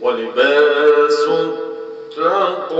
ولباس التقوى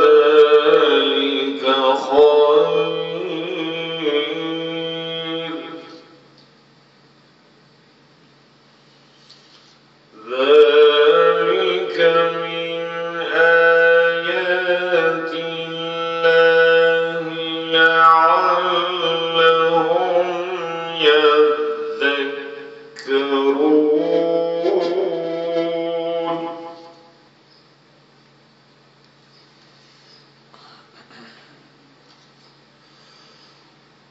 ذلك خير.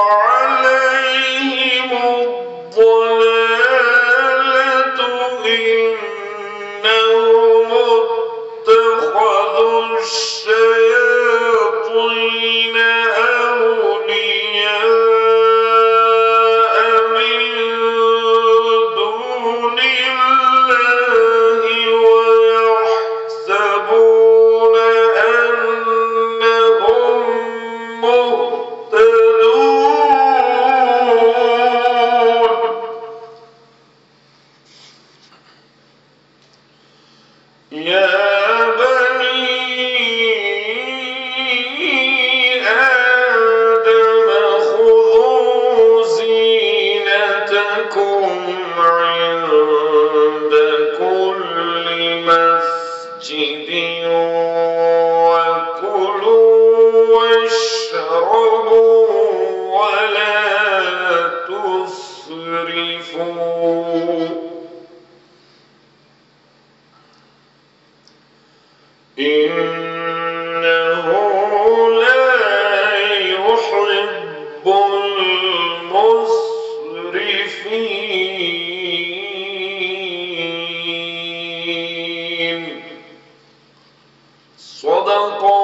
are صدق